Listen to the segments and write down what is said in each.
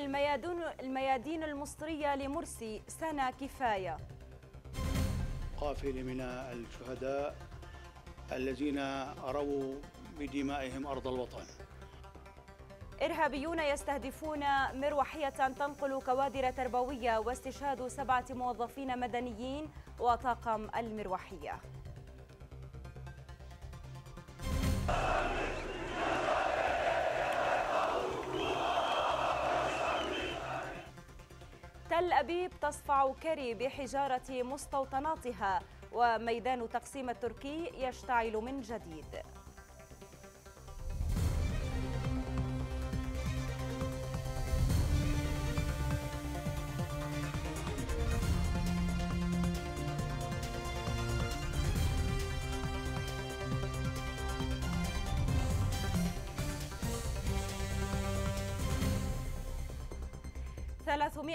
الميادين الميادين المصرية لمرسي سنة كفاية. قافلة من الشهداء الذين رووا بدمائهم أرض الوطن. إرهابيون يستهدفون مروحية تنقل كوادر تربوية واستشهاد سبعة موظفين مدنيين وطاقم المروحية. تل أبيب تصفع كري بحجارة مستوطناتها وميدان تقسيم التركي يشتعل من جديد.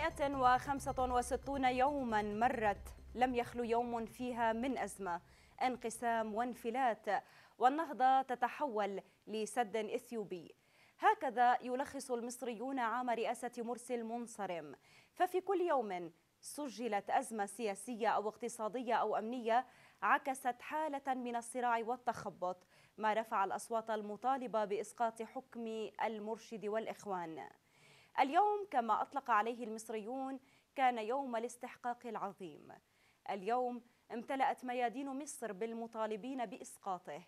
ثلاثمائة وخمسة وستون يوما مرت. لم يخلو يوم فيها من أزمة. انقسام وانفلات. والنهضة تتحول لسد إثيوبي. هكذا يلخص المصريون عام رئاسة مرسي المنصرم ففي كل يوم سجلت أزمة سياسية أو اقتصادية أو أمنية عكست حالة من الصراع والتخبط ما رفع الأصوات المطالبة بإسقاط حكم المرشد والإخوان. اليوم كما أطلق عليه المصريون كان يوم الاستحقاق العظيم. اليوم امتلأت ميادين مصر بالمطالبين بإسقاطه.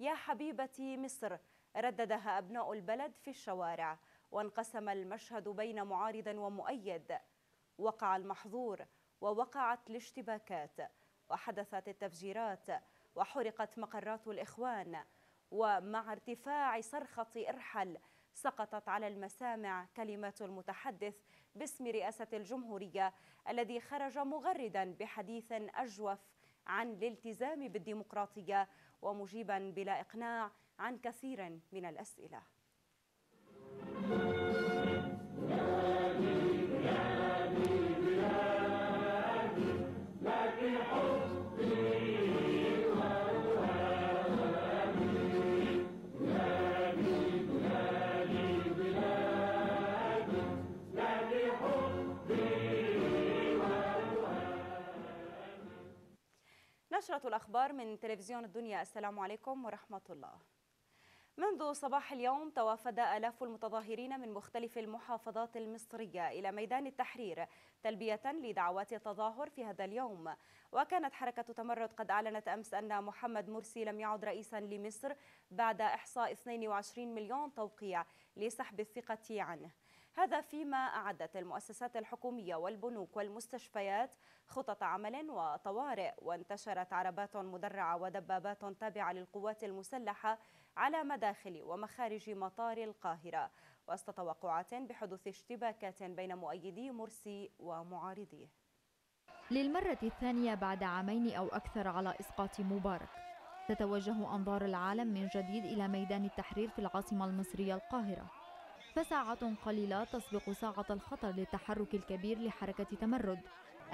يا حبيبتي مصر رددها أبناء البلد في الشوارع وانقسم المشهد بين معارض ومؤيد. وقع المحظور ووقعت الاشتباكات وحدثت التفجيرات وحرقت مقرات الإخوان. ومع ارتفاع صرخة إرحل سقطت على المسامع كلمات المتحدث باسم رئاسة الجمهورية الذي خرج مغردا بحديث أجوف عن الالتزام بالديمقراطية ومجيبا بلا إقناع عن كثير من الأسئلة. نشرة الأخبار من تلفزيون الدنيا. السلام عليكم ورحمة الله. منذ صباح اليوم توافد آلاف المتظاهرين من مختلف المحافظات المصرية إلى ميدان التحرير تلبية لدعوات التظاهر في هذا اليوم. وكانت حركة تمرد قد أعلنت أمس أن محمد مرسي لم يعد رئيسا لمصر بعد إحصاء 22 مليون توقيع لسحب الثقة عنه. هذا فيما أعدت المؤسسات الحكومية والبنوك والمستشفيات خطط عمل وطوارئ وانتشرت عربات مدرعة ودبابات تابعة للقوات المسلحة على مداخل ومخارج مطار القاهرة وسط توقعات بحدوث اشتباكات بين مؤيدي مرسي ومعارضيه. للمرة الثانية بعد عامين أو أكثر على إسقاط مبارك تتوجه أنظار العالم من جديد إلى ميدان التحرير في العاصمة المصرية القاهرة. فساعات قليلة تسبق ساعة الخطر للتحرك الكبير لحركة تمرد.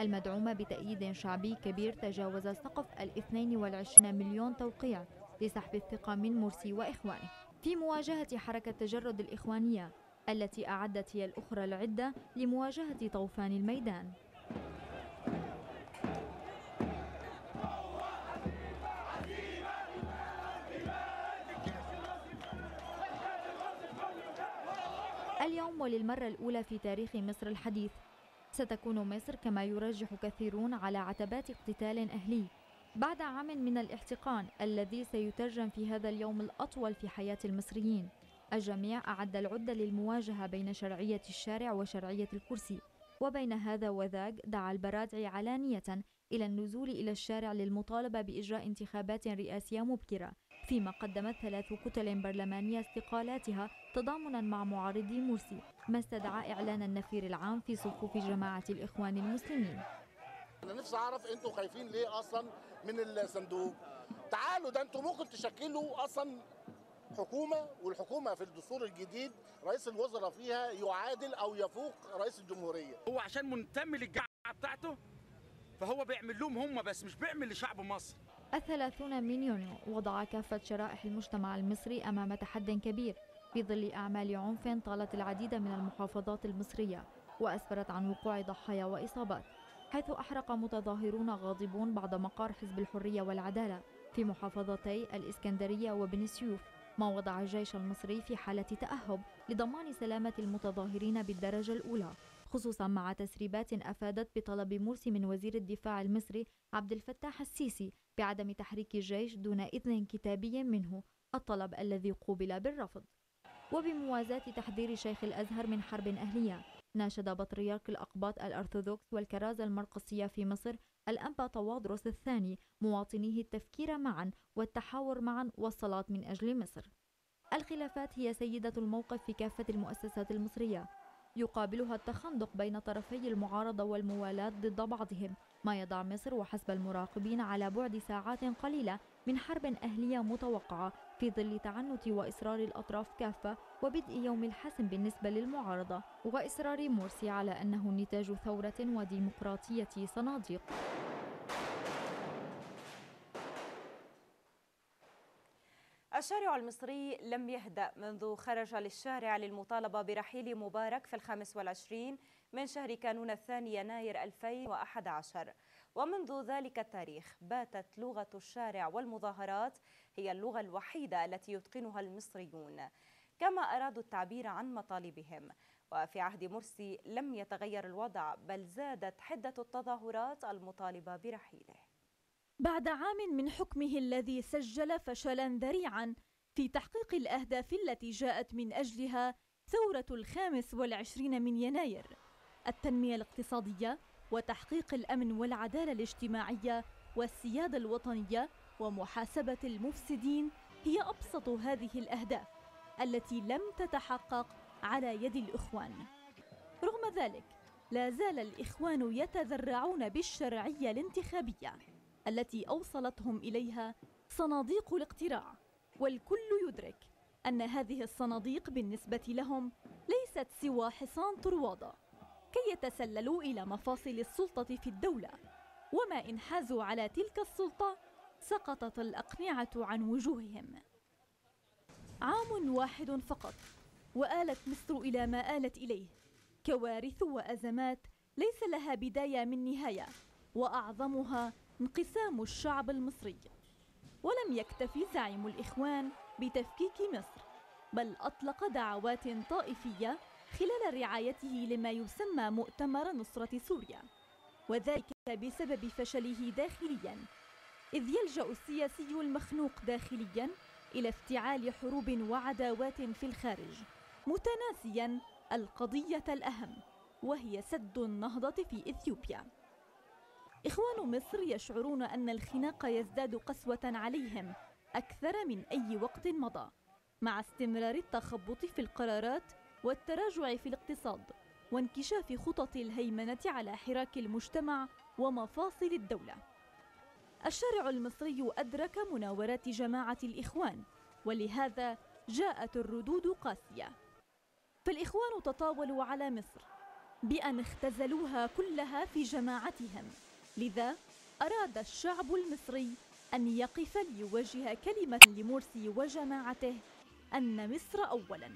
المدعومة بتأييد شعبي كبير تجاوز سقف ال 22 مليون توقيع لسحب الثقة من مرسي وإخوانه. في مواجهة حركة تجرد الإخوانية التي أعدت هي الأخرى العدة لمواجهة طوفان الميدان. اليوم وللمرة الأولى في تاريخ مصر الحديث. ستكون مصر كما يرجح كثيرون على عتبات اقتتال أهلي. بعد عام من الاحتقان الذي سيترجم في هذا اليوم الأطول في حياة المصريين الجميع أعد العدة للمواجهة بين شرعية الشارع وشرعية الكرسي. وبين هذا وذاك دعا البرادعي علانية إلى النزول إلى الشارع للمطالبة بإجراء انتخابات رئاسية مبكرة. فيما قدمت ثلاث كتل برلمانية استقالاتها تضامنا مع معارضي مرسي ما استدعى إعلان النفير العام في صفوف جماعة الإخوان المسلمين. أنا نفسي أعرف أنتوا خايفين ليه أصلا من الصندوق؟ تعالوا ده أنتوا ممكن تشكلوا أصلا حكومة والحكومة في الدستور الجديد رئيس الوزراء فيها يعادل أو يفوق رئيس الجمهورية. هو عشان منتمي للجامعه بتاعته فهو بيعمل لهم هم بس مش بيعمل لشعب مصر. الثلاثون من يونيو وضع كافة شرائح المجتمع المصري أمام تحد كبير. في ظل أعمال عنف طالت العديد من المحافظات المصرية وأسفرت عن وقوع ضحايا وإصابات حيث أحرق متظاهرون غاضبون بعد مقار حزب الحرية والعدالة في محافظتي الإسكندرية وبني سيوف. ما وضع الجيش المصري في حالة تأهب لضمان سلامة المتظاهرين بالدرجة الأولى. خصوصا مع تسريبات أفادت بطلب مرسي من وزير الدفاع المصري عبد الفتاح السيسي بعدم تحريك الجيش دون إذن كتابي منه الطلب الذي قوبل بالرفض. وبموازاة تحذير شيخ الأزهر من حرب أهلية ناشد بطريرك الأقباط الأرثوذكس والكرازة المرقسية في مصر الأنبا طوادرس الثاني مواطنيه التفكير معا والتحاور معا والصلاة من أجل مصر. الخلافات هي سيدة الموقف في كافة المؤسسات المصرية يقابلها التخندق بين طرفي المعارضة والموالاة ضد بعضهم. ما يضع مصر وحسب المراقبين على بعد ساعات قليلة من حرب أهلية متوقعة في ظل تعنت وإصرار الأطراف كافة وبدء يوم الحسم بالنسبة للمعارضة. وإصرار مرسي على أنه نتاج ثورة وديمقراطية صناديق. الشارع المصري لم يهدأ منذ خرج للشارع للمطالبة برحيل مبارك في الخامس والعشرين من شهر كانون الثاني يناير 2011 ومنذ ذلك التاريخ باتت لغة الشارع والمظاهرات هي اللغة الوحيدة التي يتقنها المصريون كما أرادوا التعبير عن مطالبهم. وفي عهد مرسي لم يتغير الوضع بل زادت حدة التظاهرات المطالبة برحيله. بعد عام من حكمه الذي سجل فشلا ذريعا في تحقيق الأهداف التي جاءت من أجلها ثورة الخامس والعشرين من يناير. التنمية الاقتصادية وتحقيق الأمن والعدالة الاجتماعية والسيادة الوطنية ومحاسبة المفسدين هي أبسط هذه الأهداف التي لم تتحقق على يد الإخوان. رغم ذلك لا زال الإخوان يتذرعون بالشرعية الانتخابية. التي أوصلتهم إليها صناديق الاقتراع. والكل يدرك أن هذه الصناديق بالنسبة لهم ليست سوى حصان طروادة كي يتسللوا إلى مفاصل السلطة في الدولة. وما إن حازوا على تلك السلطة سقطت الأقنعة عن وجوههم. عام واحد فقط وآلت مصر إلى ما آلت إليه. كوارث وأزمات ليس لها بداية من نهاية وأعظمها انقسام الشعب المصري. ولم يكتفي زعيم الإخوان بتفكيك مصر بل أطلق دعوات طائفية خلال رعايته لما يسمى مؤتمر نصرة سوريا وذلك بسبب فشله داخليا إذ يلجأ السياسي المخنوق داخليا إلى افتعال حروب وعداوات في الخارج متناسيا القضية الأهم وهي سد النهضة في إثيوبيا. إخوان مصر يشعرون أن الخناق يزداد قسوة عليهم أكثر من أي وقت مضى مع استمرار التخبط في القرارات والتراجع في الاقتصاد وانكشاف خطط الهيمنة على حراك المجتمع ومفاصل الدولة. الشارع المصري أدرك مناورات جماعة الإخوان ولهذا جاءت الردود قاسية. فالإخوان تطاولوا على مصر بأن اختزلوها كلها في جماعتهم لذا أراد الشعب المصري أن يقف ليوجه كلمة لمرسي وجماعته أن مصر أولاً.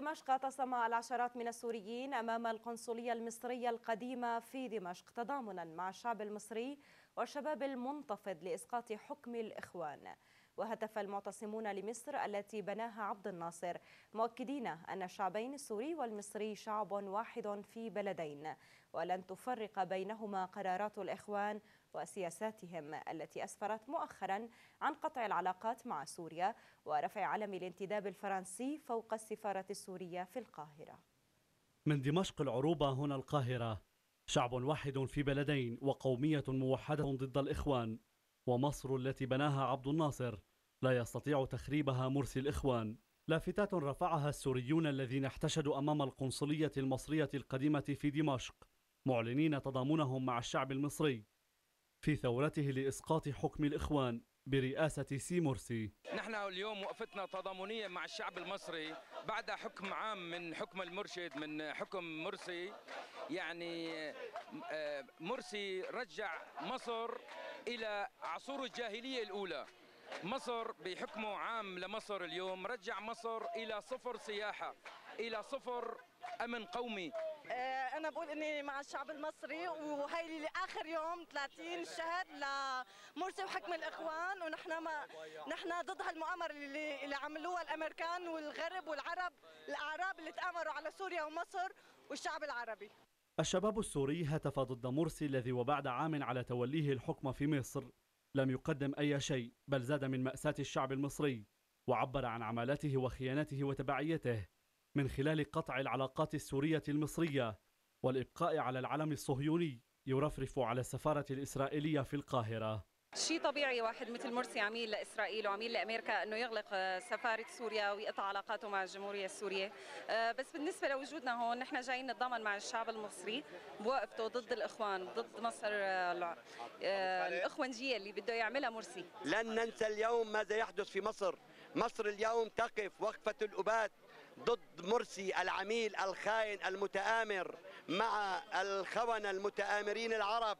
دمشق اعتصم العشرات من السوريين أمام القنصلية المصرية القديمة في دمشق تضامنا مع الشعب المصري والشباب المنتفض لإسقاط حكم الإخوان. وهتف المعتصمون لمصر التي بناها عبد الناصر مؤكدين أن الشعبين السوري والمصري شعب واحد في بلدين. ولن تفرق بينهما قرارات الإخوان وسياساتهم التي أسفرت مؤخرا عن قطع العلاقات مع سوريا ورفع علم الانتداب الفرنسي فوق السفارة السورية في القاهرة. من دمشق العروبة هنا القاهرة شعب واحد في بلدين وقومية موحدة ضد الإخوان ومصر التي بناها عبد الناصر لا يستطيع تخريبها مرسي الإخوان. لافتات رفعها السوريون الذين احتشدوا أمام القنصلية المصرية القديمة في دمشق معلنين تضامنهم مع الشعب المصري. في ثورته لإسقاط حكم الإخوان برئاسة سي مرسي. نحن اليوم وقفتنا تضامنية مع الشعب المصري بعد حكم عام من حكم المرشد من حكم مرسي. يعني آه، مرسي رجع مصر إلى عصور الجاهلية الأولى. مصر بحكمه عام لمصر اليوم رجع مصر إلى صفر سياحة إلى صفر أمن قومي. أنا بقول إني مع الشعب المصري وهي اخر يوم 30 الشهر لمرسي وحكم الإخوان ونحن ما نحن ضد هالمؤامرة اللي اللي عملوها الأمريكان والغرب والعرب الأعراب اللي تآمروا على سوريا ومصر والشعب العربي. الشباب السوري هتف ضد مرسي الذي وبعد عام على توليه الحكم في مصر لم يقدم أي شيء بل زاد من مأساة الشعب المصري وعبر عن عمالاته وخيانته وتبعيته. من خلال قطع العلاقات السورية المصرية والإبقاء على العلم الصهيوني يرفرف على السفارة الإسرائيلية في القاهرة. شيء طبيعي واحد مثل مرسي عميل لاسرائيل وعميل لأمريكا أنه يغلق سفارة سوريا ويقطع علاقاته مع الجمهورية السورية. آه، بس بالنسبة لوجودنا هون نحن جايين نتضامن مع الشعب المصري بوقفته ضد الإخوان ضد مصر آه، الإخوانجية اللي بده يعملها مرسي. لن ننسى اليوم ماذا يحدث في مصر. مصر اليوم تقف وقفة الأبات ضد مرسي العميل الخاين المتآمر مع الخونة المتآمرين العرب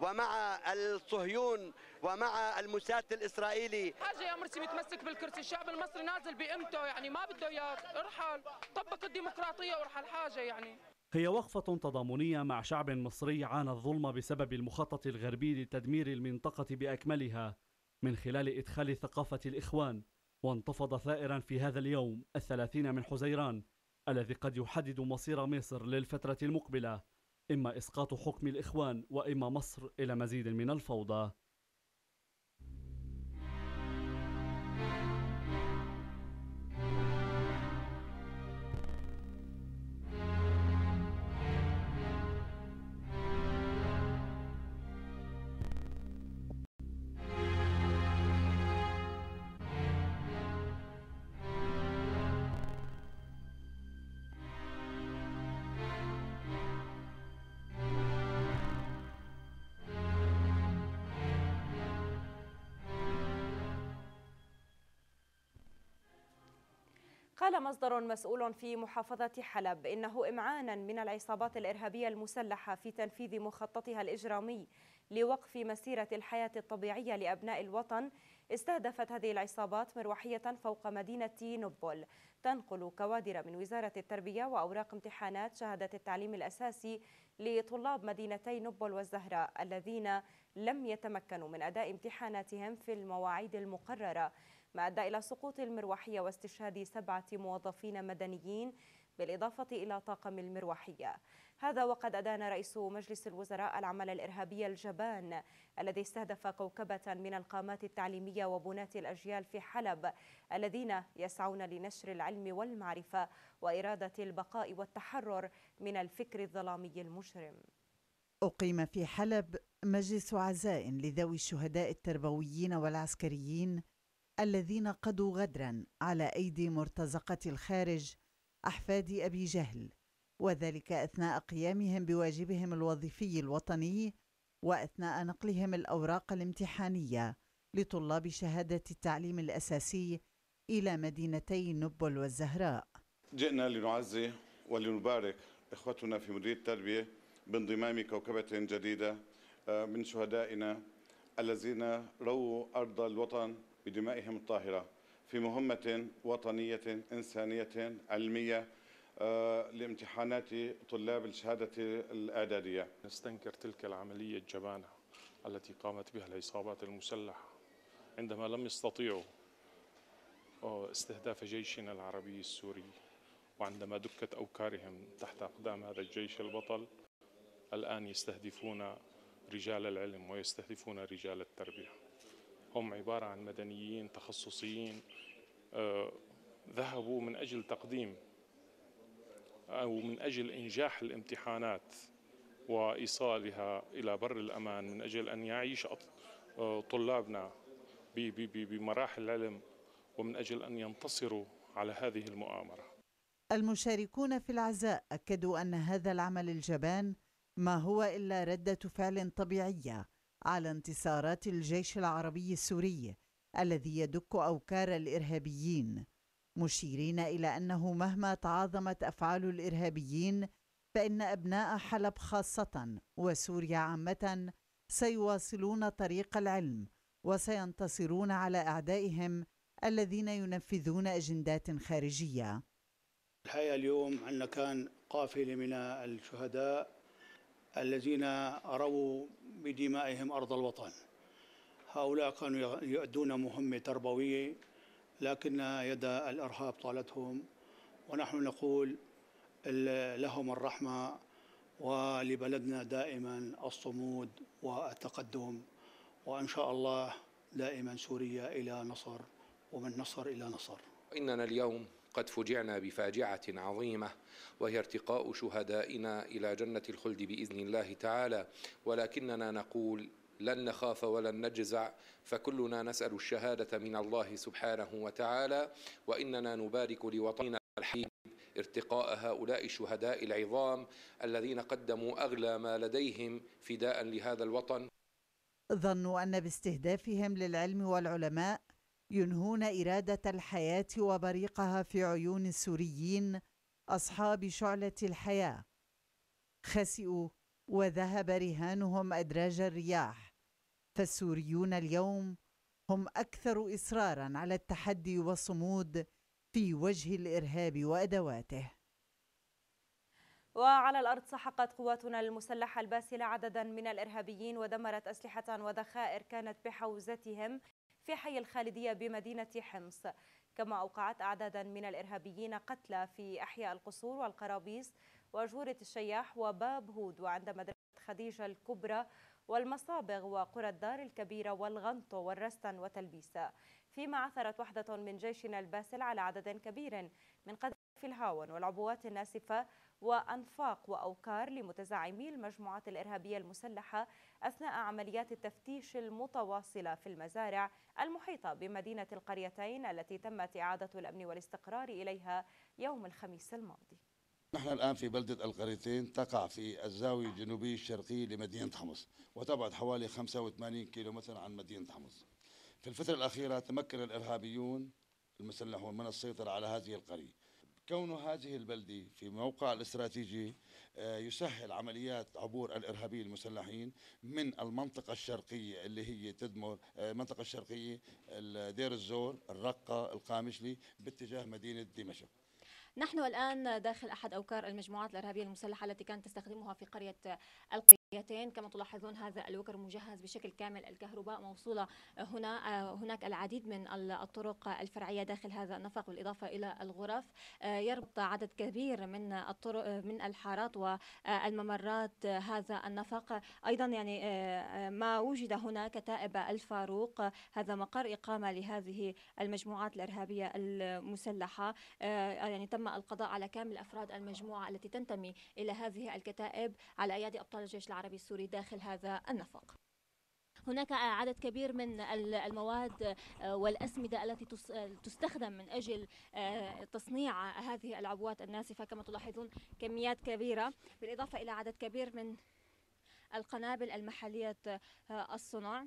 ومع الصهيون ومع المساة الإسرائيلي. حاجة يا مرسي متمسك بالكرسي. الشعب المصري نازل بقيمته يعني ما بده إياك ارحل طبق الديمقراطية وارحل. حاجة يعني. هي وقفة تضامنية مع شعب مصري عانى الظلم بسبب المخطط الغربي لتدمير المنطقة بأكملها من خلال إدخال ثقافة الإخوان. وانتفض ثائرا في هذا اليوم الثلاثين من حزيران الذي قد يحدد مصير مصر للفترة المقبلة إما إسقاط حكم الإخوان وإما مصر إلى مزيد من الفوضى. قال مصدر مسؤول في محافظة حلب. إنه إمعانا من العصابات الإرهابية المسلحة في تنفيذ مخططها الإجرامي لوقف مسيرة الحياة الطبيعية لأبناء الوطن استهدفت هذه العصابات مروحية فوق مدينة نبل تنقل كوادر من وزارة التربية وأوراق امتحانات شهادة التعليم الأساسي لطلاب مدينتي نبل والزهراء الذين لم يتمكنوا من أداء امتحاناتهم في المواعيد المقررة. ما أدى إلى سقوط المروحية واستشهاد سبعة موظفين مدنيين بالإضافة إلى طاقم المروحية. هذا وقد أدان رئيس مجلس الوزراء العمل الإرهابي الجبان الذي استهدف كوكبة من القامات التعليمية وبناة الأجيال في حلب الذين يسعون لنشر العلم والمعرفة وإرادة البقاء والتحرر من الفكر الظلامي المجرم. أقيم في حلب مجلس عزاء لذوي الشهداء التربويين والعسكريين الذين قضوا غدرا على أيدي مرتزقة الخارج أحفاد أبي جهل وذلك أثناء قيامهم بواجبهم الوظيفي الوطني وأثناء نقلهم الأوراق الامتحانية لطلاب شهادة التعليم الأساسي إلى مدينتي نبل والزهراء. جئنا لنعزي ولنبارك إخوتنا في مديريه التربية بانضمام كوكبة جديدة آه، من شهدائنا الذين رووا أرض الوطن بدمائهم الطاهرة في مهمة وطنية إنسانية علمية آه، لامتحانات طلاب الشهادة الإعدادية. نستنكر تلك العملية الجبانة التي قامت بها العصابات المسلحة. عندما لم يستطيعوا آه، استهداف جيشنا العربي السوري وعندما دكت أوكارهم تحت أقدام هذا الجيش البطل الآن يستهدفون رجال العلم ويستهدفون رجال التربية. هم عبارة عن مدنيين تخصصيين آه، ذهبوا من أجل تقديم أو من أجل إنجاح الامتحانات وإيصالها إلى بر الأمان من أجل أن يعيش آه، طلابنا بمراحل العلم ومن أجل أن ينتصروا على هذه المؤامرة. المشاركون في العزاء أكدوا أن هذا العمل الجبان ما هو إلا ردة فعل طبيعية على انتصارات الجيش العربي السوري الذي يدك أوكار الإرهابيين مشيرين إلى أنه مهما تعاظمت أفعال الإرهابيين فإن أبناء حلب خاصة وسوريا عامة سيواصلون طريق العلم وسينتصرون على أعدائهم الذين ينفذون أجندات خارجية. الحقيقة اليوم عندنا كان قافلة من الشهداء الذين رووا بدمائهم أرض الوطن. هؤلاء كانوا يؤدون مهمة تربوية لكن يد الإرهاب طالتهم. ونحن نقول لهم الرحمة ولبلدنا دائما الصمود والتقدم. وإن شاء الله دائما سوريا إلى نصر ومن نصر إلى نصر. إننا اليوم قد فجعنا بفاجعة عظيمة وهي ارتقاء شهدائنا إلى جنة الخلد بإذن الله تعالى. ولكننا نقول لن نخاف ولن نجزع فكلنا نسأل الشهادة من الله سبحانه وتعالى وإننا نبارك لوطننا الحبيب ارتقاء هؤلاء الشهداء العظام الذين قدموا أغلى ما لديهم فداء لهذا الوطن. ظنوا أن باستهدافهم للعلم والعلماء ينهون إرادة الحياة وبريقها في عيون السوريين أصحاب شعلة الحياة. خسئوا وذهب رهانهم أدراج الرياح. فالسوريون اليوم هم أكثر إصرارا على التحدي والصمود في وجه الإرهاب وأدواته. وعلى الأرض سحقت قواتنا المسلحة الباسلة عددا من الإرهابيين ودمرت أسلحة وذخائر كانت بحوزتهم. في حي الخالدية بمدينة حمص. كما أوقعت أعدادا من الإرهابيين قتلى في أحياء القصور والقرابيس وجورة الشياح وباب هود وعند مدرسة خديجة الكبرى والمصابغ وقرى الدار الكبيرة والغنطو والرستن وتلبيسة فيما عثرت وحدة من جيشنا الباسل على عدد كبير من قذف الهاون والعبوات الناسفة وأنفاق وأوكار لمتزعمي المجموعات الإرهابية المسلحة أثناء عمليات التفتيش المتواصلة في المزارع المحيطة بمدينة القريتين التي تمت إعادة الأمن والاستقرار إليها يوم الخميس الماضي. نحن الآن في بلدة القريتين تقع في الزاوية الجنوبية الشرقية لمدينة حمص وتبعد حوالي 85 كيلومتر عن مدينة حمص. في الفترة الأخيرة تمكن الإرهابيون المسلحون من السيطرة على هذه القرية. كون هذه البلدة في موقع الاستراتيجي آه، يسهل عمليات عبور الإرهابيين المسلحين من المنطقة الشرقية اللي هي تدمر آه، المنطقة الشرقية دير الزور الرقة القامشلي باتجاه مدينة دمشق. نحن الآن داخل أحد أوكار المجموعات الإرهابية المسلحة التي كانت تستخدمها في قرية كما تلاحظون هذا الوكر مجهز بشكل كامل الكهرباء موصولة هنا. هناك العديد من الطرق الفرعية داخل هذا النفق بالإضافة إلى الغرف. يربط عدد كبير من الطرق من الحارات والممرات هذا النفق. أيضا يعني ما وجد هنا كتائب الفاروق. هذا مقر إقامة لهذه المجموعات الإرهابية المسلحة. يعني تم القضاء على كامل أفراد المجموعة التي تنتمي إلى هذه الكتائب. على أيادي أبطال الجيش العربي السوري داخل هذا النفق. هناك عدد كبير من المواد والأسمدة التي تستخدم من أجل تصنيع هذه العبوات الناسفة. كما تلاحظون كميات كبيرة بالإضافة إلى عدد كبير من القنابل المحلية الصنع.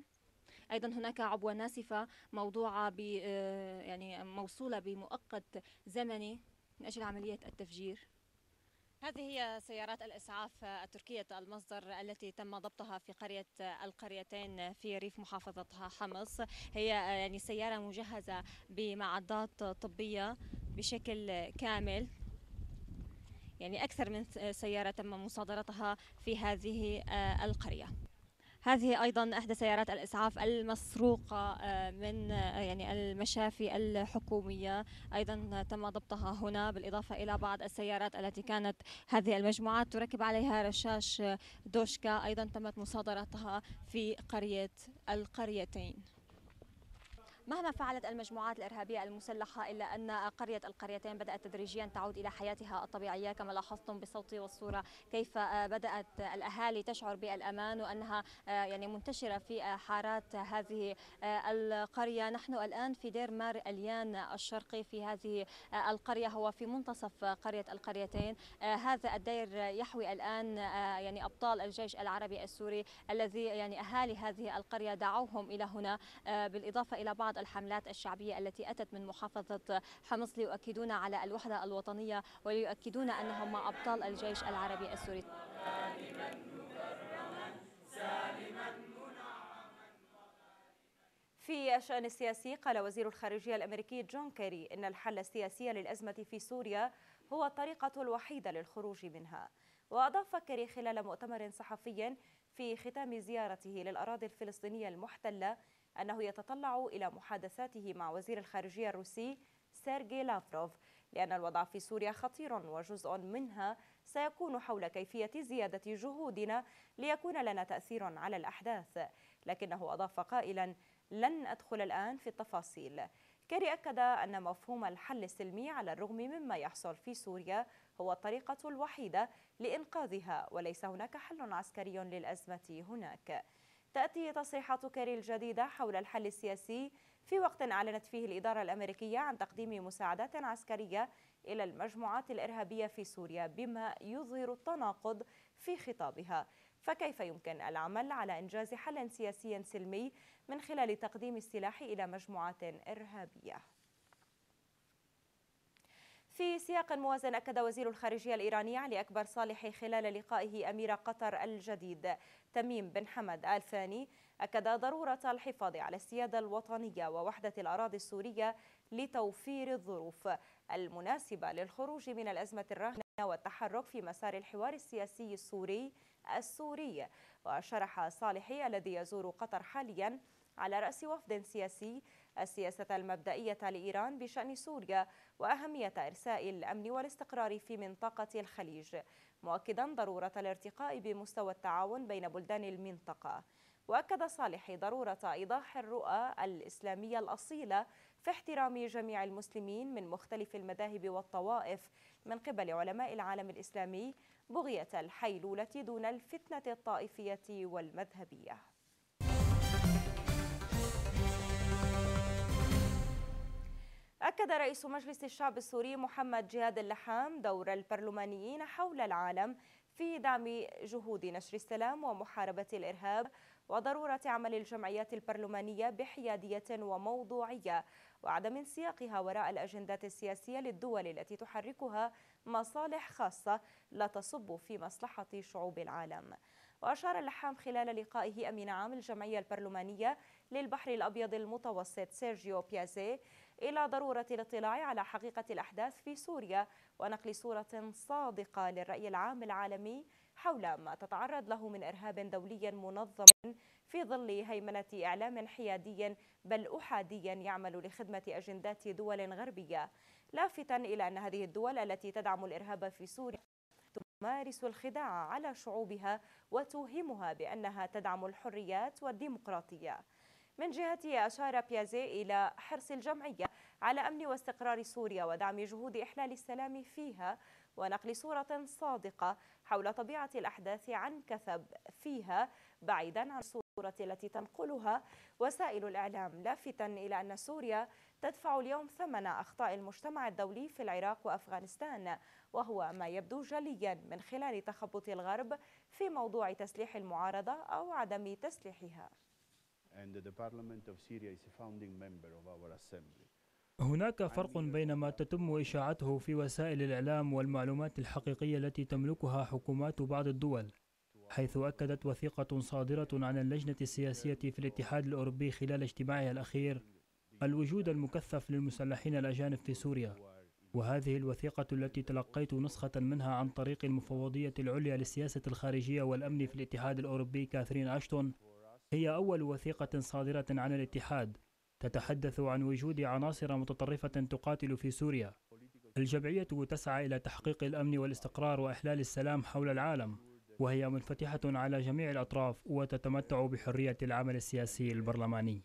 أيضا هناك عبوة ناسفة موضوعة ب يعني موصولة بمؤقت زمني من أجل عملية التفجير. هذه هي سيارات الإسعاف التركية المصدر التي تم ضبطها في قرية القريتين في ريف محافظة حمص. هي يعني سيارة مجهزة بمعدات طبية بشكل كامل. يعني أكثر من سيارة تم مصادرتها في هذه القرية. هذه أيضا إحدى سيارات الإسعاف المسروقة آه، من آه، يعني المشافي الحكومية. أيضا تم ضبطها هنا بالإضافة إلى بعض السيارات التي كانت هذه المجموعات تركب عليها رشاش دوشكا. أيضا تمت مصادرتها في قرية القريتين. مهما فعلت المجموعات الإرهابية المسلحة إلا أن قرية القريتين بدأت تدريجيا تعود إلى حياتها الطبيعية. كما لاحظتم بالصوت والصورة كيف بدأت الأهالي تشعر بالأمان وأنها يعني منتشرة في حارات هذه القرية. نحن الآن في دير مار اليان الشرقي في هذه القرية. هو في منتصف قرية القريتين. هذا الدير يحوي الآن يعني أبطال الجيش العربي السوري الذي يعني أهالي هذه القرية دعوهم إلى هنا بالإضافة إلى بعض بعض الحملات الشعبية التي أتت من محافظة حمص ليؤكدون على الوحدة الوطنية وليؤكدون أنهم أبطال الجيش العربي السوري. في الشأن السياسي قال وزير الخارجية الأمريكي جون كيري إن الحل السياسي للأزمة في سوريا هو الطريقة الوحيدة للخروج منها. وأضاف كيري خلال مؤتمر صحفي في ختام زيارته للأراضي الفلسطينية المحتلة أنه يتطلع إلى محادثاته مع وزير الخارجية الروسي سيرجي لافروف لأن الوضع في سوريا خطير وجزء منها سيكون حول كيفية زيادة جهودنا ليكون لنا تأثير على الأحداث. لكنه أضاف قائلا لن أدخل الآن في التفاصيل. كيري أكد أن مفهوم الحل السلمي على الرغم مما يحصل في سوريا هو الطريقة الوحيدة لإنقاذها وليس هناك حل عسكري للأزمة هناك. تأتي تصريحات كيري الجديدة حول الحل السياسي في وقت أعلنت فيه الإدارة الأمريكية عن تقديم مساعدات عسكرية إلى المجموعات الإرهابية في سوريا بما يظهر التناقض في خطابها فكيف يمكن العمل على إنجاز حل سياسي سلمي من خلال تقديم السلاح إلى مجموعات إرهابية؟ في سياق موازن أكد وزير الخارجية الإيراني علي أكبر صالح خلال لقائه أمير قطر الجديد تميم بن حمد آل ثاني. أكد ضرورة الحفاظ على السيادة الوطنية ووحدة الأراضي السورية لتوفير الظروف المناسبة للخروج من الأزمة الراهنة والتحرك في مسار الحوار السياسي السوري السوري. وشرح صالحي الذي يزور قطر حاليا على رأس وفد سياسي السياسة المبدئية لإيران بشأن سوريا وأهمية إرساء الأمن والاستقرار في منطقة الخليج مؤكدا ضرورة الارتقاء بمستوى التعاون بين بلدان المنطقة. وأكد صالح ضرورة إيضاح الرؤى الإسلامية الأصيلة في احترام جميع المسلمين من مختلف المذاهب والطوائف من قبل علماء العالم الإسلامي بغية الحيلولة دون الفتنة الطائفية والمذهبية. أكد رئيس مجلس الشعب السوري محمد جهاد اللحام دور البرلمانيين حول العالم في دعم جهود نشر السلام ومحاربة الإرهاب وضرورة عمل الجمعيات البرلمانية بحيادية وموضوعية وعدم انسياقها وراء الأجندات السياسية للدول التي تحركها مصالح خاصة لا تصب في مصلحة شعوب العالم. وأشار اللحام خلال لقائه أمين عام الجمعية البرلمانية للبحر الأبيض المتوسط سيرجيو بيازي إلى ضرورة الاطلاع على حقيقة الأحداث في سوريا ونقل صورة صادقة للرأي العام العالمي حول ما تتعرض له من إرهاب دولي منظم في ظل هيمنة إعلام حيادي بل أحادي يعمل لخدمة أجندات دول غربية. لافتا إلى أن هذه الدول التي تدعم الإرهاب في سوريا تمارس الخداع على شعوبها وتوهمها بأنها تدعم الحريات والديمقراطية. من جهته أشار بيازي إلى حرص الجمعية على أمن واستقرار سوريا ودعم جهود إحلال السلام فيها ونقل صورة صادقة حول طبيعة الأحداث عن كثب فيها بعيدا عن الصورة التي تنقلها وسائل الإعلام لافتا إلى أن سوريا تدفع اليوم ثمن أخطاء المجتمع الدولي في العراق وأفغانستان وهو ما يبدو جليا من خلال تخبط الغرب في موضوع تسليح المعارضة أو عدم تسليحها. هناك فرق بين ما تتم إشاعته في وسائل الإعلام والمعلومات الحقيقية التي تملكها حكومات بعض الدول حيث أكدت وثيقة صادرة عن اللجنة السياسية في الاتحاد الأوروبي خلال اجتماعها الأخير الوجود المكثف للمسلحين الأجانب في سوريا. وهذه الوثيقة التي تلقيت نسخة منها عن طريق المفوضية العليا للسياسة الخارجية والأمن في الاتحاد الأوروبي كاثرين أشتون هي أول وثيقة صادرة عن الاتحاد تتحدث عن وجود عناصر متطرفة تقاتل في سوريا. الجمعية تسعى إلى تحقيق الأمن والاستقرار وإحلال السلام حول العالم، وهي منفتحة على جميع الأطراف وتتمتع بحرية العمل السياسي البرلماني.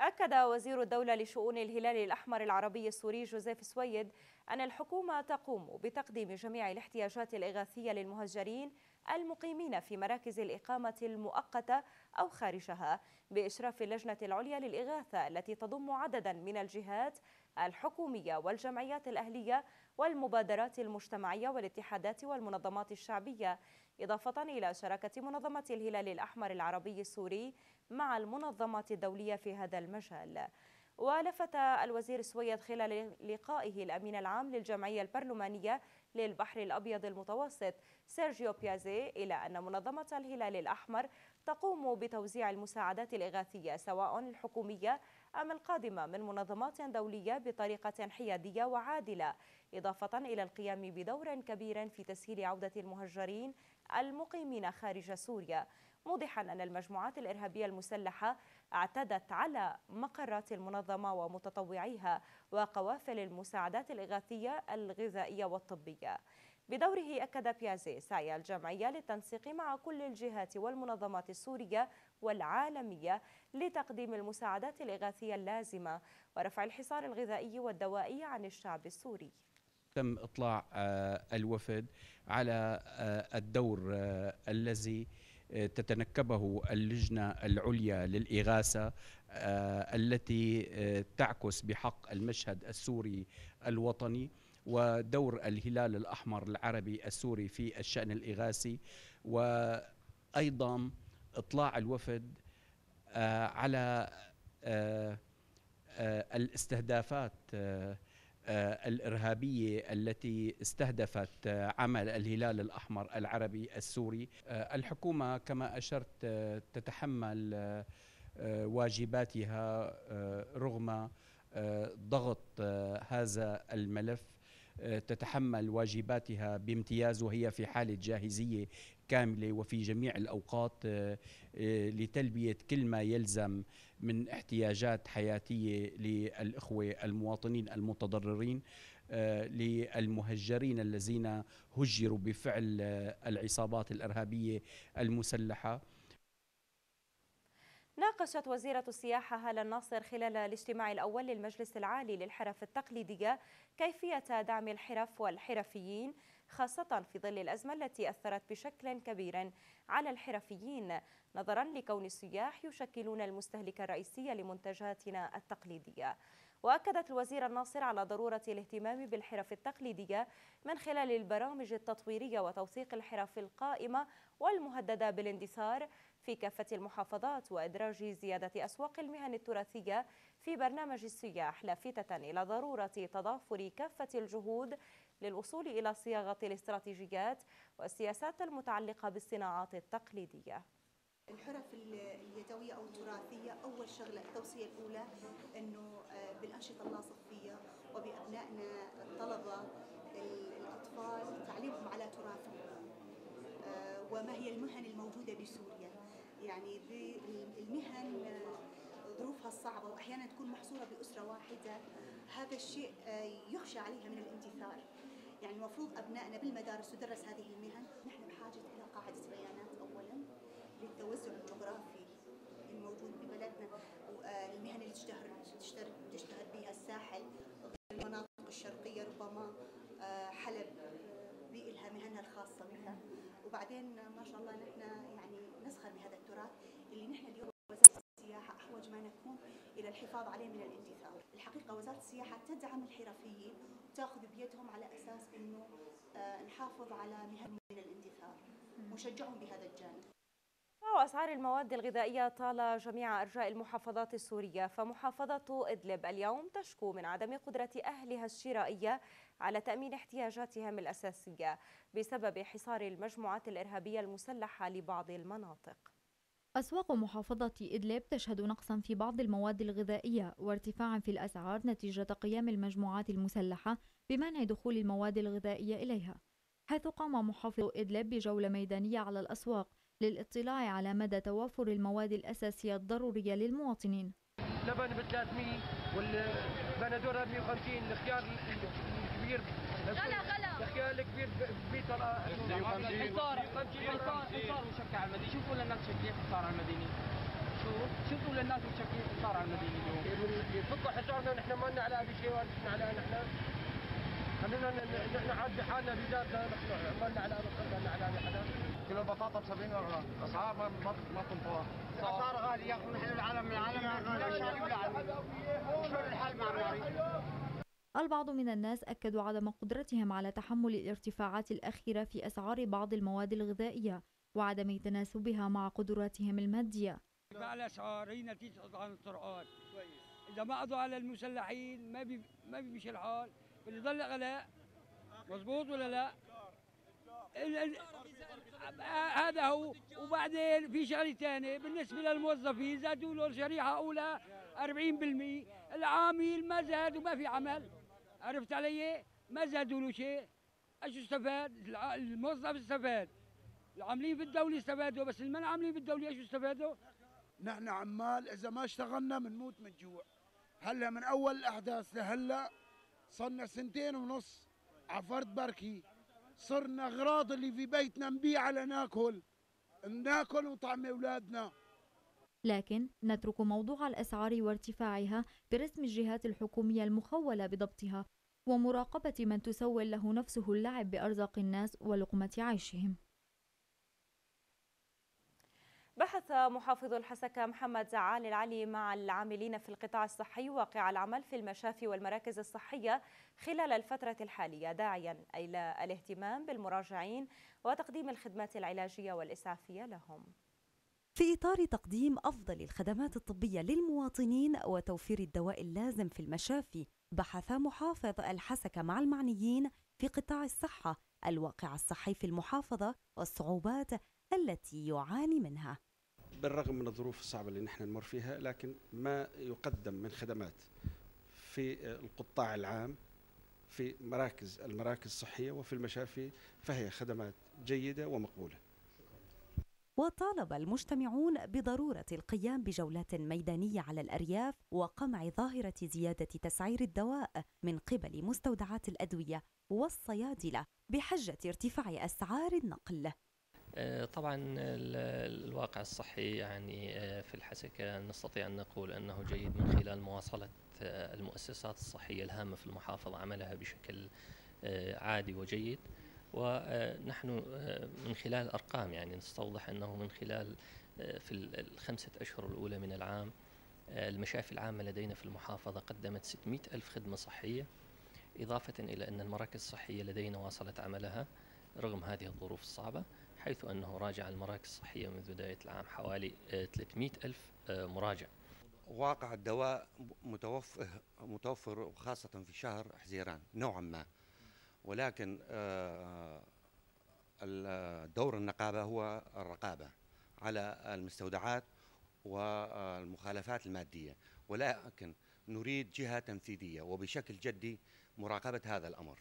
أكد وزير الدولة لشؤون الهلال الأحمر العربي السوري جوزيف سويد أن الحكومة تقوم بتقديم جميع الاحتياجات الإغاثية للمهجرين المقيمين في مراكز الإقامة المؤقتة أو خارجها بإشراف اللجنة العليا للإغاثة التي تضم عددا من الجهات الحكومية والجمعيات الأهلية والمبادرات المجتمعية والاتحادات والمنظمات الشعبية إضافة إلى شراكة منظمة الهلال الأحمر العربي السوري مع المنظمات الدولية في هذا المجال. ولفت الوزير سويد خلال لقائه الأمين العام للجمعية البرلمانية للبحر الأبيض المتوسط سيرجيو بيازي إلى أن منظمة الهلال الأحمر تقوم بتوزيع المساعدات الإغاثية سواء الحكومية أم القادمة من منظمات دولية بطريقة حيادية وعادلة إضافة إلى القيام بدور كبير في تسهيل عودة المهجرين المقيمين خارج سوريا. موضحا أن المجموعات الإرهابية المسلحة اعتدت على مقرات المنظمة ومتطوعيها وقوافل المساعدات الإغاثية الغذائية والطبية. بدوره أكد بيازي سعي الجمعية للتنسيق مع كل الجهات والمنظمات السورية والعالمية لتقديم المساعدات الإغاثية اللازمة ورفع الحصار الغذائي والدوائي عن الشعب السوري. تم إطلاع الوفد على الدور الذي تتنكبه اللجنة العليا للإغاثة التي تعكس بحق المشهد السوري الوطني ودور الهلال الأحمر العربي السوري في الشأن الإغاثي وأيضا إطلاع الوفد على الاستهدافات الإرهابية التي استهدفت عمل الهلال الأحمر العربي السوري. الحكومة كما أشرت تتحمل واجباتها رغم ضغط هذا الملف. تتحمل واجباتها بامتياز وهي في حالة جاهزية كاملة وفي جميع الأوقات لتلبية كل ما يلزم من احتياجات حياتية للإخوة المواطنين المتضررين للمهجرين الذين هجروا بفعل العصابات الإرهابية المسلحة. ناقشت وزيرة السياحة هالة الناصر خلال الاجتماع الأول للمجلس العالي للحرف التقليدية كيفية دعم الحرف والحرفيين خاصة في ظل الأزمة التي أثرت بشكل كبير على الحرفيين نظرا لكون السياح يشكلون المستهلك الرئيسي لمنتجاتنا التقليدية. وأكدت الوزيرة الناصر على ضرورة الاهتمام بالحرف التقليدية من خلال البرامج التطويرية وتوثيق الحرف القائمة والمهددة بالاندثار في كافة المحافظات وإدراج زيادة أسواق المهن التراثية في برنامج السياح لافتة إلى ضرورة تضافر كافة الجهود للوصول إلى صياغة الاستراتيجيات والسياسات المتعلقة بالصناعات التقليدية. الحرف اليدوية أو التراثية أول شغلة التوصية الأولى أنه بالأنشطة اللاصقية وبأبنائنا الطلبة الأطفال تعليمهم على تراثهم وما هي المهن الموجودة بسوريا. يعني المهن ظروفها الصعبة وأحيانا تكون محصورة بأسرة واحدة هذا الشيء يخشى عليها من الاندثار يعني المفروض أبنائنا بالمدارس تدرس هذه المهن. نحن بحاجة إلى قاعدة بيانات أولا للتوزع الجغرافي الموجود ببلدنا المهن اللي تشتهر تشتهر, تشتهر بها الساحل المناطق الشرقية ربما حلب بإلها مهنها الخاصة بها وبعدين ما شاء الله نحن يعني نسخر بهذا التراث اللي نحن اليوم وزارة السياحة أحوج ما نكون إلى الحفاظ عليه من الاندثار الحقيقة وزارة السياحة تدعم الحرفيين وتأخذ بيدهم على أساس أنه نحافظ إدلب مهن من الاندثار ونشجعهم بهذا الجانب. وأسعار المواد الغذائية طال جميع أرجاء المحافظات السورية فمحافظة إدلب اليوم تشكو من عدم قدرة أهلها الشرائية على تأمين احتياجاتهم الأساسية بسبب حصار المجموعات الإرهابية المسلحة لبعض المناطق. أسواق محافظة إدلب تشهد نقصا في بعض المواد الغذائية وارتفاعا في الأسعار نتيجة قيام المجموعات المسلحة بمنع دخول المواد الغذائية إليها حيث قام محافظ إدلب بجولة ميدانية على الأسواق للاطلاع على مدى توافر المواد الأساسية الضرورية للمواطنين. لبن ب 300 والبندوره ب 150 الخيار الكبير غلا غلا. الخيار الكبير ب 100 حصار حصار حصار. مشكع على المدينة. شوفوا للناس شكلين حصار على المدينة. شوف شوفوا للناس شكلين حصار على المدينة اليوم. يفكوا حصارنا نحن ما لنا علاقه بشيء ولا على نحن خلينا نعد حالنا بذاتنا نحن ما لنا علاقه ما لنا علاقه بحدا كيلو البطاطا ب 70 ورقه أسعار ما ما ما تنطوى. أسعار غالية. يا أخي نحن العالم العالم شلون الحل مع البعض من الناس أكدوا عدم قدرتهم على تحمل الارتفاعات الأخيرة في أسعار بعض المواد الغذائية وعدم تناسبها مع قدراتهم المادية. ارتفاع الاسعار هي نتيجه عن الطرقات إذا ما قضوا على المسلحين ما بي ما بيمشي الحال. بيضل غلاء مزبوط ولا لا؟ ال- هذا هو. وبعدين في شغله ثانية بالنسبة للموظفين زادوا له شريحة أولى 40% العامل ما زاد وما في عمل. عرفت علي؟ ما زادوا له شيء. إيش استفاد؟ الموظف استفاد. العاملين بالدولة استفادوا بس المن عاملين بالدولة إيش استفادوا؟ نحن عمال إذا ما اشتغلنا بنموت من الجوع هلأ من أول الأحداث لهلأ صرنا سنتين ونص عفرت بركي. صرنا أغراض اللي في بيتنا نبيعها لناكل ناكل وطعم أولادنا. لكن نترك موضوع الأسعار وارتفاعها برسم الجهات الحكومية المخولة بضبطها. ومراقبة من تسول له نفسه اللعب بأرزاق الناس ولقمة عيشهم. بحث محافظ الحسكة محمد زعال العلي مع العاملين في القطاع الصحي واقع العمل في المشافي والمراكز الصحية خلال الفترة الحالية داعيا إلى الاهتمام بالمراجعين وتقديم الخدمات العلاجية والإسعافية لهم. في إطار تقديم أفضل الخدمات الطبية للمواطنين وتوفير الدواء اللازم في المشافي بحث محافظ الحسكة مع المعنيين في قطاع الصحة الواقع الصحي في المحافظة والصعوبات التي يعاني منها. بالرغم من الظروف الصعبة اللي نحن نمر فيها لكن ما يقدم من خدمات في القطاع العام في مراكز المراكز الصحية وفي المشافي فهي خدمات جيدة ومقبولة. وطالب المجتمعون بضرورة القيام بجولات ميدانية على الأرياف وقمع ظاهرة زيادة تسعير الدواء من قبل مستودعات الأدوية والصيادلة بحجة ارتفاع أسعار النقل. آه، طبعا ال- الواقع الصحي يعني آه، في الحسكة نستطيع أن نقول أنه جيد من خلال مواصلة آه، المؤسسات الصحية الهامة في المحافظة عملها بشكل عادي وجيد. ونحن آه، من خلال الأرقام يعني نستوضح أنه من خلال آه، في ال- الخمسة أشهر الأولى من العام آه، المشافي العامة لدينا في المحافظة قدمت 600 ألف خدمة صحية إضافة إلى أن المراكز الصحية لدينا واصلت عملها رغم هذه الظروف الصعبة حيث أنه راجع المراكز الصحية منذ بداية العام حوالي آه، 300 ألف مراجع. واقع الدواء متوفر متوفر وخاصة في شهر حزيران نوعا ما. ولكن آه، ال- دور النقابة هو الرقابة على المستودعات والمخالفات المادية. ولكن نريد جهة تنفيذية وبشكل جدي مراقبة هذا الأمر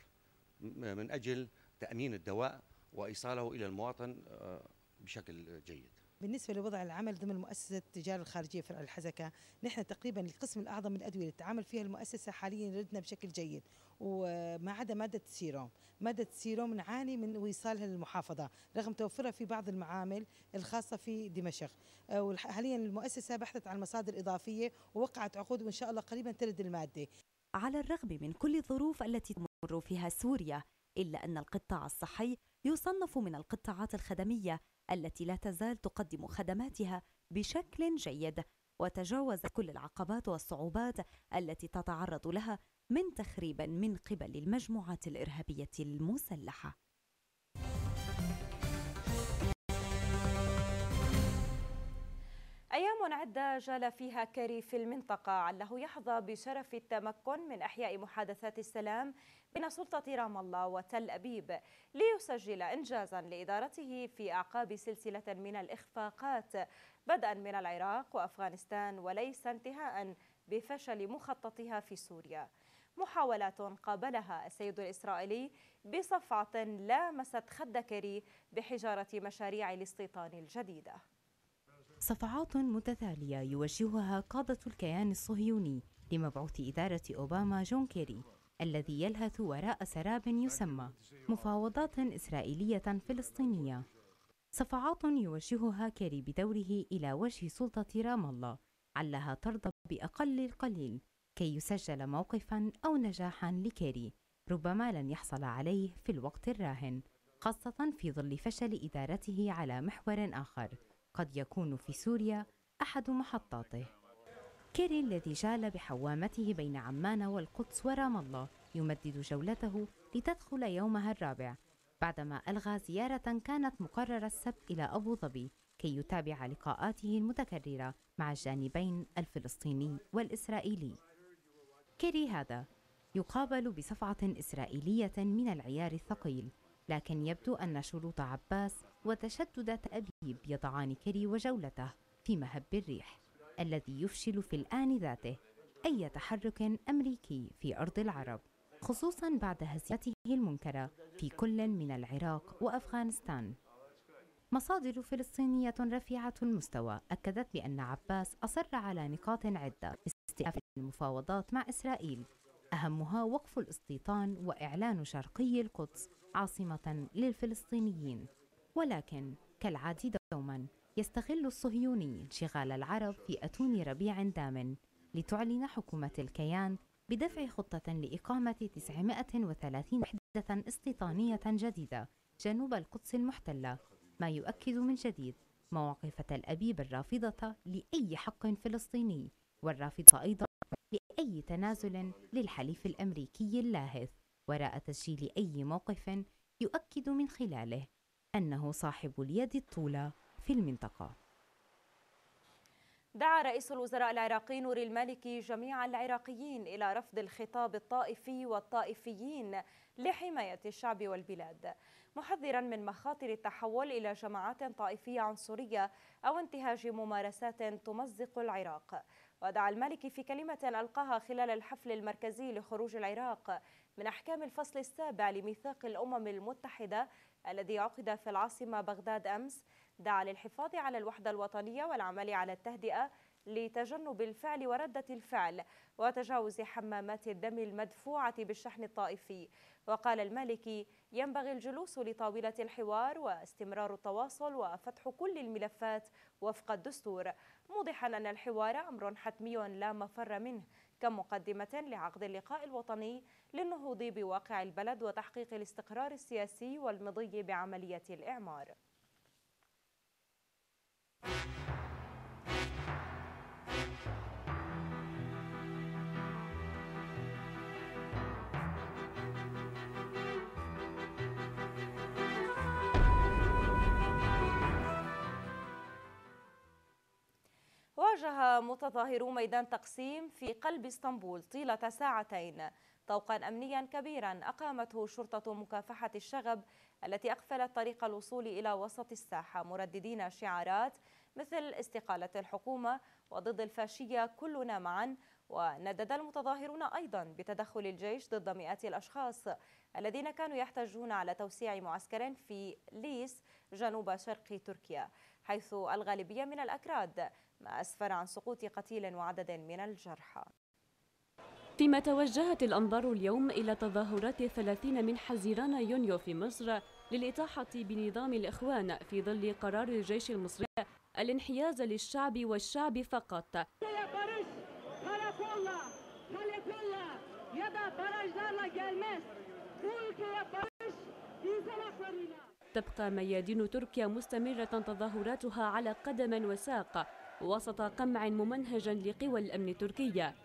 م- من أجل تأمين الدواء وإيصاله إلى المواطن آه، بشكل جيد. بالنسبة لوضع العمل ضمن مؤسسة التجارة الخارجية فرع الحزكة نحن تقريبا القسم الأعظم من الأدوية اللي تتعامل فيها المؤسسة حاليا ردنا بشكل جيد وما عدا مادة السيروم. مادة السيروم نعاني من وصالها للمحافظة رغم توفرها في بعض المعامل الخاصة في دمشق. آه، والح- حاليا المؤسسة بحثت عن مصادر إضافية ووقعت عقود وإن شاء الله قريبا ترد المادة. على الرغم من كل الظروف التي تمر فيها سوريا إلا أن القطاع الصحي يصنف من القطاعات الخدمية التي لا تزال تقدم خدماتها بشكل جيد وتجاوز كل العقبات والصعوبات التي تتعرض لها من تخريب من قبل المجموعات الإرهابية المسلحة. أيام عدة جال فيها كاري في المنطقة. عله يحظى بشرف التمكن من إحياء محادثات السلام بين سلطة رام الله وتل أبيب ليسجل إنجازا لإدارته في أعقاب سلسلة من الإخفاقات بدءا من العراق وأفغانستان وليس انتهاء بفشل مخططها في سوريا. محاولات قابلها السيد الإسرائيلي بصفعة لامست خد كاري بحجارة مشاريع الاستيطان الجديدة. صفعات متتالية يوجهها قادة الكيان الصهيوني لمبعوث إدارة أوباما جون كيري الذي يلهث وراء سراب يسمى مفاوضات إسرائيلية فلسطينية. صفعات يوجهها كيري بدوره إلى وجه سلطة رام الله علها ترضى بأقل القليل كي يسجل موقفا أو نجاحا لكيري ربما لن يحصل عليه في الوقت الراهن خاصة في ظل فشل إدارته على محور آخر. قد يكون في سوريا أحد محطاته. كيري الذي جال بحوامته بين عمان والقدس ورام الله يمدد جولته لتدخل يومها الرابع بعدما ألغى زيارة كانت مقررة السبت إلى أبو ظبي كي يتابع لقاءاته المتكررة مع الجانبين الفلسطيني والإسرائيلي. كيري هذا يقابل بصفعة إسرائيلية من العيار الثقيل لكن يبدو أن شروط عباس وتشدد تأبيب يضعان كيري وجولته في مهب الريح الذي يفشل في الآن ذاته أي تحرك أمريكي في أرض العرب خصوصا بعد هزيمته المنكرة في كل من العراق وأفغانستان. مصادر فلسطينية رفيعة المستوى أكدت بأن عباس أصر على نقاط عدة استئناف المفاوضات مع إسرائيل أهمها وقف الاستيطان وإعلان شرقي القدس. عاصمة للفلسطينيين ولكن كالعادي دوما يستغل الصهيوني انشغال العرب في أتون ربيع دام لتعلن حكومة الكيان بدفع خطة لإقامة 930 وحدة استيطانية جديدة جنوب القدس المحتلة ما يؤكد من جديد مواقف تل أبيب الرافضة لأي حق فلسطيني والرافضة أيضا لأي تنازل للحليف الأمريكي اللاهث. وراء تسجيل أي موقف يؤكد من خلاله أنه صاحب اليد الطولى في المنطقة. دعا رئيس الوزراء العراقي نور المالكي جميع العراقيين إلى رفض الخطاب الطائفي والطائفيين لحماية الشعب والبلاد محذرا من مخاطر التحول إلى جماعات طائفية عنصرية أو انتهاج ممارسات تمزق العراق. ودعا المالكي في كلمة ألقاها خلال الحفل المركزي لخروج العراق من أحكام الفصل السابع لميثاق الأمم المتحدة الذي عقد في العاصمة بغداد أمس. دعا للحفاظ على الوحدة الوطنية والعمل على التهدئة لتجنب الفعل وردة الفعل وتجاوز حمامات الدم المدفوعة بالشحن الطائفي. وقال المالكي ينبغي الجلوس لطاولة الحوار واستمرار التواصل وفتح كل الملفات وفق الدستور. موضحا أن الحوار أمر حتمي لا مفر منه كمقدمة لعقد اللقاء الوطني للنهوض بواقع البلد وتحقيق الاستقرار السياسي والمضي بعملية الإعمار. واجه متظاهرو ميدان تقسيم في قلب اسطنبول طيلة ساعتين طوقا أمنيا كبيرا أقامته شرطة مكافحة الشغب التي أقفلت طريق الوصول إلى وسط الساحة مرددين شعارات مثل استقالة الحكومة وضد الفاشية كلنا معا وندد المتظاهرون أيضا بتدخل الجيش ضد مئات الأشخاص الذين كانوا يحتجون على توسيع معسكر في ليس جنوب شرق تركيا حيث الغالبية من الأكراد ما أسفر عن سقوط قتيل وعدد من الجرحى. فيما توجهت الأنظار اليوم إلى تظاهرات الثلاثين من حزيران يونيو في مصر للإطاحة بنظام الإخوان في ظل قرار الجيش المصري الانحياز للشعب والشعب فقط. تبقى ميادين تركيا مستمرة تظاهراتها على قدم وساق. وسط قمع ممنهج لقوى الأمن التركية.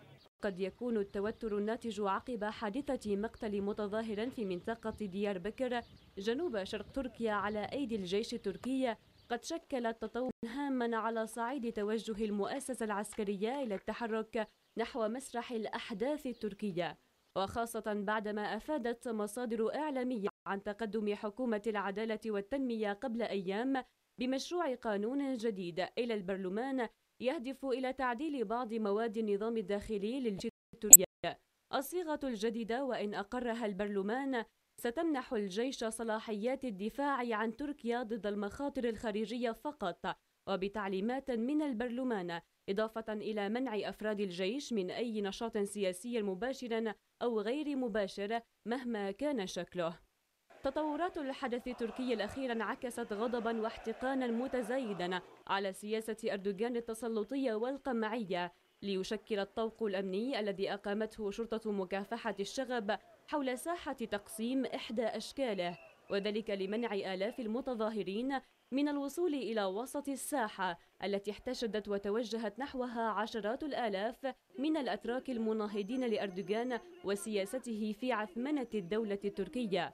قد يكون التوتر الناتج عقب حادثة مقتل متظاهر في منطقة ديار بكر جنوب شرق تركيا على أيدي الجيش التركي. قد شكل تطورا هاما على صعيد توجه المؤسسة العسكرية إلى التحرك نحو مسرح الأحداث التركية. وخاصة بعدما أفادت مصادر إعلامية عن تقدم حكومة العدالة والتنمية قبل أيام بمشروع قانون جديد. إلى البرلمان يهدف إلى تعديل بعض مواد النظام الداخلي للجيش التركية الصيغة الجديدة وإن أقرها البرلمان ستمنح الجيش صلاحيات الدفاع عن تركيا ضد المخاطر الخارجية فقط وبتعليمات من البرلمان إضافة إلى منع أفراد الجيش من أي نشاط سياسي مباشر أو غير مباشر مهما كان شكله. تطورات الحدث التركي الأخير انعكست غضبا واحتقانا متزايدا على سياسة أردوغان التسلطية والقمعية ليشكل الطوق الأمني الذي أقامته شرطة مكافحة الشغب حول ساحة تقسيم إحدى أشكاله وذلك لمنع آلاف المتظاهرين من الوصول إلى وسط الساحة التي احتشدت وتوجهت نحوها عشرات الآلاف من الأتراك المناهضين لأردوغان وسياسته في عثمنة الدولة التركية.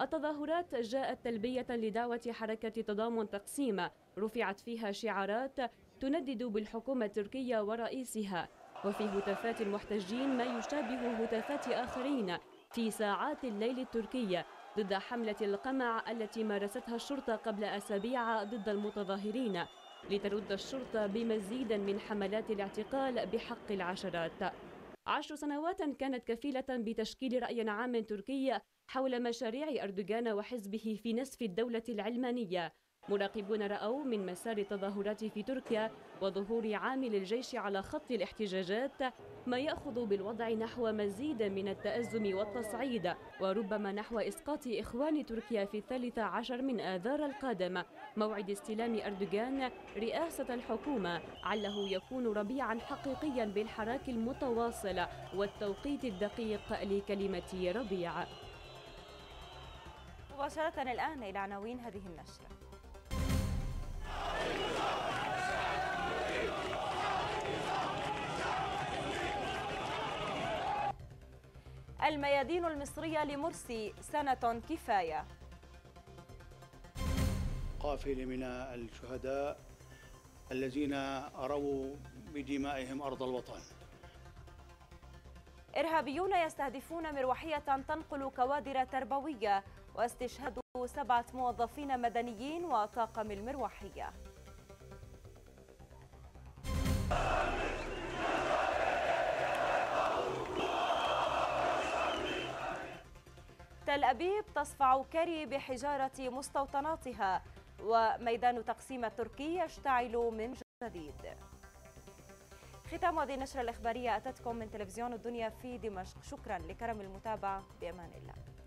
التظاهرات جاءت تلبية لدعوة حركة تضامن تقسيم. رفعت فيها شعارات تندد بالحكومة التركية ورئيسها. وفي هتافات المحتجين ما يشابه هتافات آخرين في ساعات الليل التركية ضد حملة القمع التي مارستها الشرطة قبل أسابيع ضد المتظاهرين لترد الشرطة بمزيد من حملات الاعتقال بحق العشرات. عشر سنوات كانت كفيلة بتشكيل رأي عام تركي حول مشاريع أردوغان وحزبه في نسف الدولة العلمانية. مراقبون رأوا من مسار التظاهرات في تركيا وظهور عامل الجيش على خط الاحتجاجات ما يأخذ بالوضع نحو مزيد من التأزم والتصعيد. وربما نحو إسقاط إخوان تركيا في الثالث عشر من آذار القادم. موعد استلام أردوغان رئاسة الحكومة عله يكون ربيعا حقيقيا بالحراك المتواصل والتوقيت الدقيق لكلمة ربيع. مباشرة الآن إلى عناوين هذه النشرة. الميادين المصرية لمرسي سنة كفاية. قافلة من الشهداء الذين أرووا بدمائهم أرض الوطن. إرهابيون يستهدفون مروحية تنقل كوادر تربوية واستشهاد سبعة موظفين مدنيين وطاقم المروحية. تل أبيب تصفع كري بحجارة مستوطناتها وميدان تقسيم التركي يشتعل من جديد. ختام هذه النشرة الإخبارية أتتكم من تلفزيون الدنيا في دمشق. شكرا لكرم المتابعة بأمان الله.